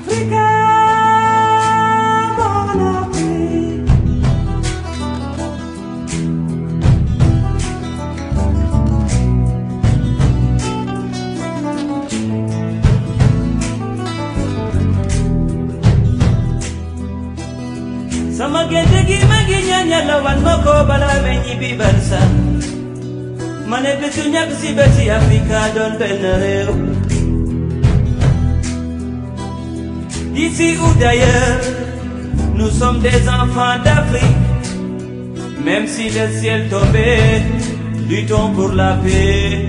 Sama gedegi maginya nyalawan moko bala menyibi bersan Mane betunya kesi besi Afrika don penereu D'ici ou d'ailleurs, nous sommes des enfants d'Afrique. Même si le ciel tombait, luttons pour la paix.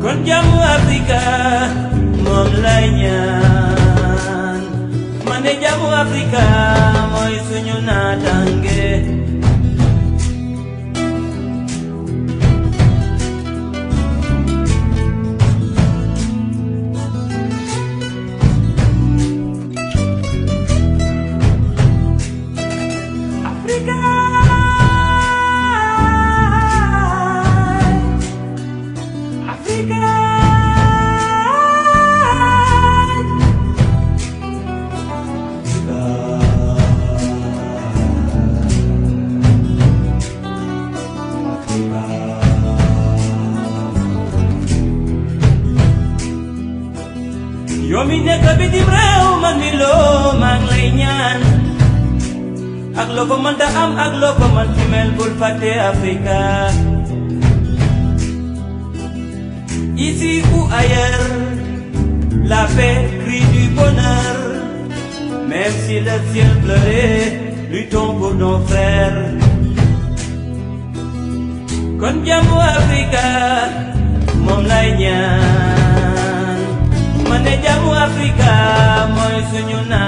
Kon jàmmu Afrika moom lay ñaan ma ne jàmmu Afrika mooy suñu naataange. Yow mi nekk bitim réew man mi loo maa ngi lay ñaan ak loo ko mënta am ak loo ko mën ci mel bul fàtte Africa ici ou ailleurs la paix crie du bonheur. Même si le ciel pleurait luttons pour nos frères kon jàmmu Africa moom lay ñaan man ne jàmmu Africa mooy suñu naataange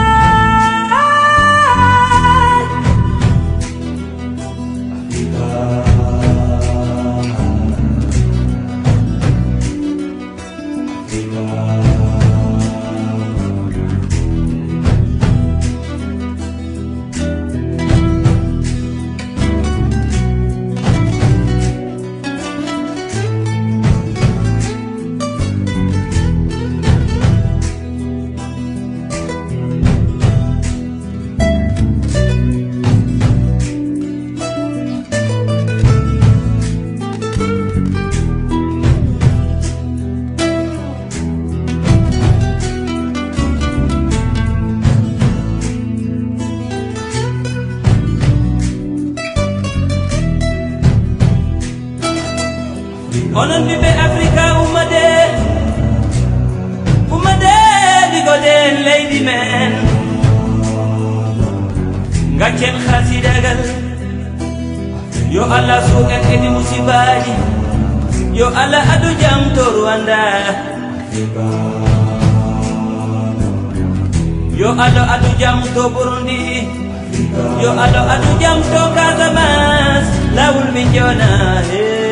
onon ɓiɓɓe africa ummade ummade ɗigoɗen leydi men gaccen hasidagal yo allah suuƙen kedi musibaji yo allah adu jam to rwanda yo allah adu jam to burundi. Yo allah adu jam to casamas lawol min hey.